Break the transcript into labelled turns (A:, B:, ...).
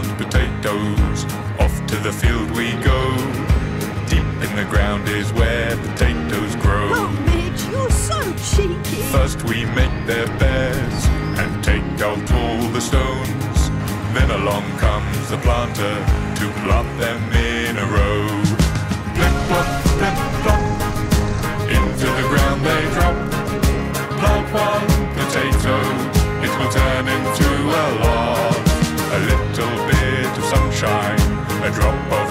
A: plant potatoes. Off to the field we go. Deep in the ground is where potatoes grow.
B: Oh, Midge, you're so cheeky.
A: First we make their beds and take out all the stones. Then along comes the planter to plant them in a row. Drop of